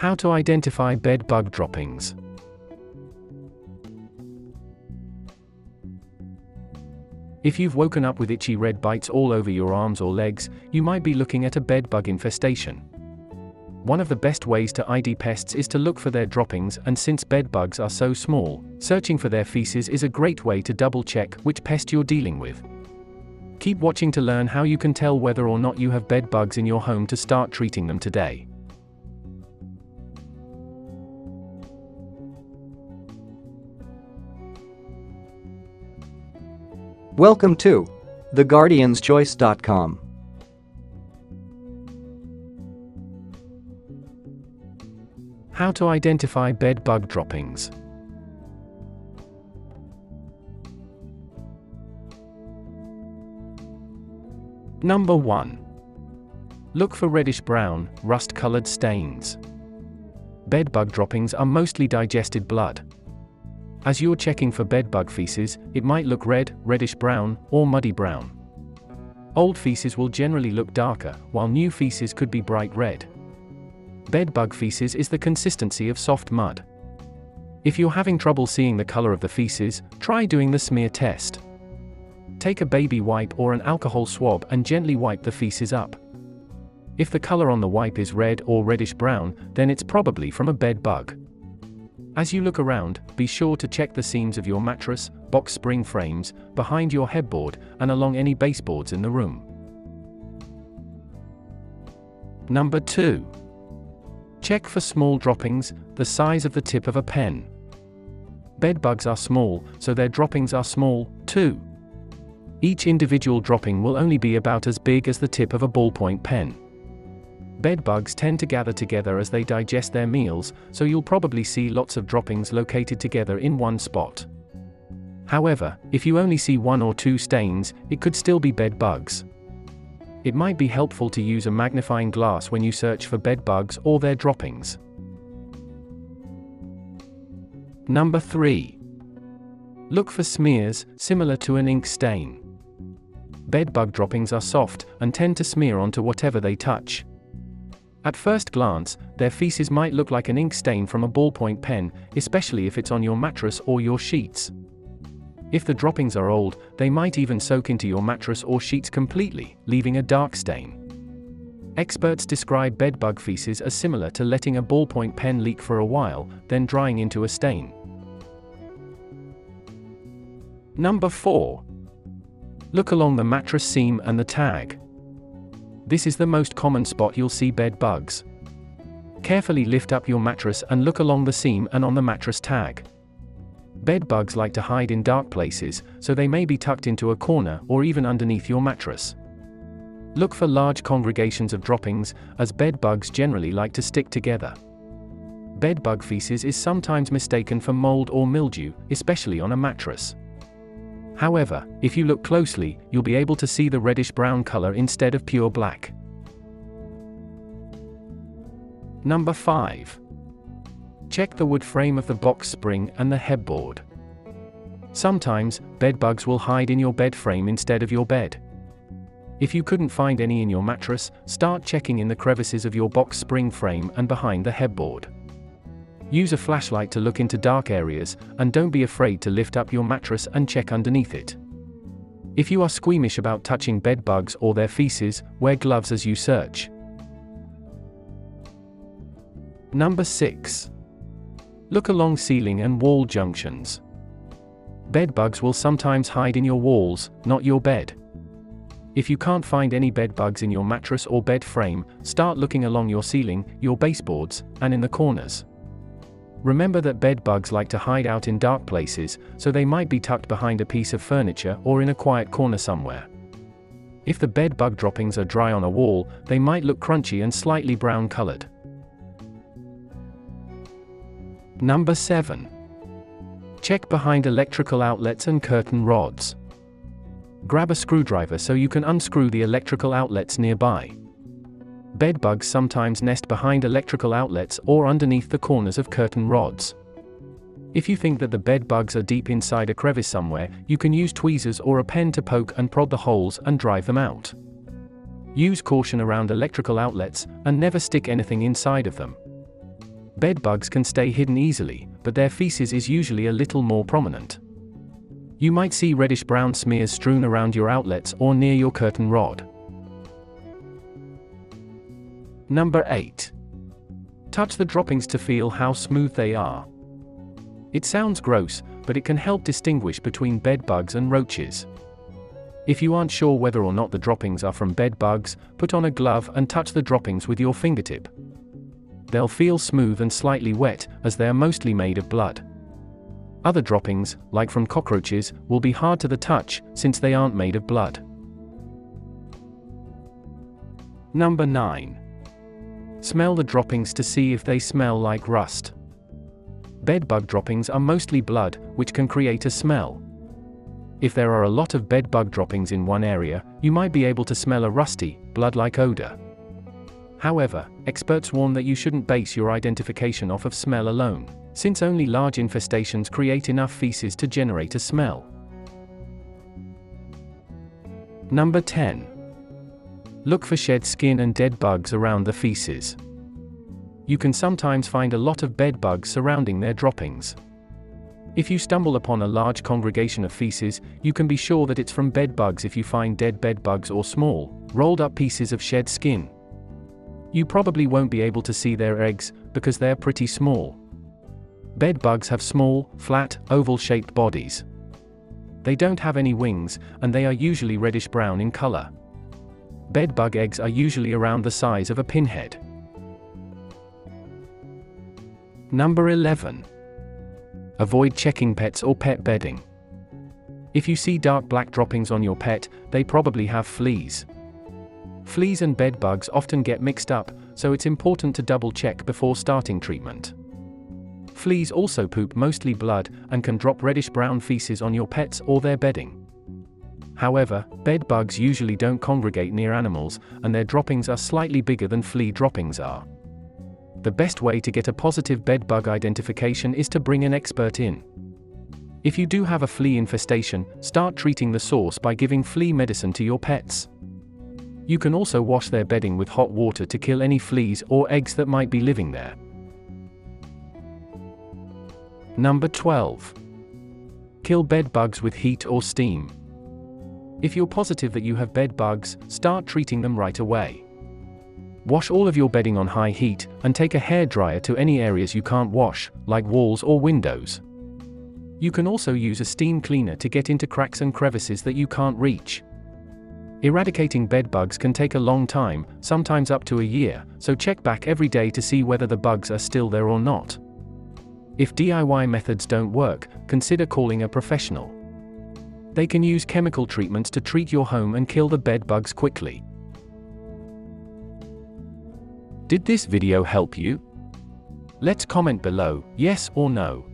How to identify bed bug droppings. If you've woken up with itchy red bites all over your arms or legs, you might be looking at a bed bug infestation. One of the best ways to ID pests is to look for their droppings, and since bed bugs are so small, searching for their feces is a great way to double check which pest you're dealing with. Keep watching to learn how you can tell whether or not you have bed bugs in your home to start treating them today. Welcome to theguardianschoice.com. How to identify bed bug droppings. Number 1. Look for reddish brown, rust colored stains. Bed bug droppings are mostly digested blood. As you're checking for bed bug feces, it might look red, reddish brown, or muddy brown. Old feces will generally look darker, while new feces could be bright red. Bed bug feces is the consistency of soft mud. If you're having trouble seeing the color of the feces, try doing the smear test. Take a baby wipe or an alcohol swab and gently wipe the feces up. If the color on the wipe is red or reddish brown, then it's probably from a bed bug. As you look around, be sure to check the seams of your mattress, box spring frames, behind your headboard, and along any baseboards in the room. Number 2. Check for small droppings, the size of the tip of a pen. Bed bugs are small, so their droppings are small, too. Each individual dropping will only be about as big as the tip of a ballpoint pen. Bed bugs tend to gather together as they digest their meals, so you'll probably see lots of droppings located together in one spot. However, if you only see one or two stains, it could still be bed bugs. It might be helpful to use a magnifying glass when you search for bed bugs or their droppings. Number 3. Look for smears, similar to an ink stain. Bed bug droppings are soft and tend to smear onto whatever they touch. At first glance, their feces might look like an ink stain from a ballpoint pen, especially if it's on your mattress or your sheets. If the droppings are old, they might even soak into your mattress or sheets completely, leaving a dark stain. Experts describe bedbug feces as similar to letting a ballpoint pen leak for a while, then drying into a stain. Number 4. Look along the mattress seam and the tag. This is the most common spot you'll see bed bugs. Carefully lift up your mattress and look along the seam and on the mattress tag. Bed bugs like to hide in dark places, so they may be tucked into a corner or even underneath your mattress. Look for large congregations of droppings, as bed bugs generally like to stick together. Bed bug feces is sometimes mistaken for mold or mildew, especially on a mattress. However, if you look closely, you'll be able to see the reddish brown color instead of pure black. Number 5. Check the wood frame of the box spring and the headboard. Sometimes, bed bugs will hide in your bed frame instead of your bed. If you couldn't find any in your mattress, start checking in the crevices of your box spring frame and behind the headboard. Use a flashlight to look into dark areas, and don't be afraid to lift up your mattress and check underneath it. If you are squeamish about touching bed bugs or their feces, wear gloves as you search. Number 6. Look along ceiling and wall junctions. Bed bugs will sometimes hide in your walls, not your bed. If you can't find any bed bugs in your mattress or bed frame, start looking along your ceiling, your baseboards, and in the corners. Remember that bed bugs like to hide out in dark places, so they might be tucked behind a piece of furniture or in a quiet corner somewhere. If the bed bug droppings are dry on a wall, they might look crunchy and slightly brown colored. Number 7. Check behind electrical outlets and curtain rods. Grab a screwdriver so you can unscrew the electrical outlets nearby. Bed bugs sometimes nest behind electrical outlets or underneath the corners of curtain rods. If you think that the bed bugs are deep inside a crevice somewhere, you can use tweezers or a pen to poke and prod the holes and drive them out. Use caution around electrical outlets and never stick anything inside of them. Bed bugs can stay hidden easily, but their feces is usually a little more prominent. You might see reddish brown smears strewn around your outlets or near your curtain rod. Number 8. Touch the droppings to feel how smooth they are. It sounds gross, but it can help distinguish between bed bugs and roaches. If you aren't sure whether or not the droppings are from bed bugs, put on a glove and touch the droppings with your fingertip. They'll feel smooth and slightly wet, as they are mostly made of blood. Other droppings, like from cockroaches, will be hard to the touch, since they aren't made of blood. Number 9. Smell the droppings to see if they smell like rust. Bedbug droppings are mostly blood, which can create a smell. If there are a lot of bedbug droppings in one area, you might be able to smell a rusty, blood-like odor. However, experts warn that you shouldn't base your identification off of smell alone since only large infestations create enough feces to generate a smell. Number 10. Look for shed skin and dead bugs around the feces. You can sometimes find a lot of bed bugs surrounding their droppings. If you stumble upon a large congregation of feces, you can be sure that it's from bed bugs if you find dead bed bugs or small, rolled up pieces of shed skin. You probably won't be able to see their eggs, because they're pretty small. Bed bugs have small, flat, oval-shaped bodies. They don't have any wings, and they are usually reddish-brown in color. Bed bug eggs are usually around the size of a pinhead. Number 11. Avoid checking pets or pet bedding. If you see dark black droppings on your pet, they probably have fleas. Fleas and bed bugs often get mixed up, so it's important to double check before starting treatment. Fleas also poop mostly blood and can drop reddish-brown feces on your pets or their bedding. However, bed bugs usually don't congregate near animals, and their droppings are slightly bigger than flea droppings are. The best way to get a positive bed bug identification is to bring an expert in. If you do have a flea infestation, start treating the source by giving flea medicine to your pets. You can also wash their bedding with hot water to kill any fleas or eggs that might be living there. Number 12. Kill bed bugs with heat or steam. If you're positive that you have bed bugs, start treating them right away. Wash all of your bedding on high heat, and take a hair dryer to any areas you can't wash, like walls or windows. You can also use a steam cleaner to get into cracks and crevices that you can't reach. Eradicating bed bugs can take a long time, sometimes up to a year, so check back every day to see whether the bugs are still there or not. If DIY methods don't work, consider calling a professional. They can use chemical treatments to treat your home and kill the bed bugs quickly. Did this video help you? Let's comment below, yes or no.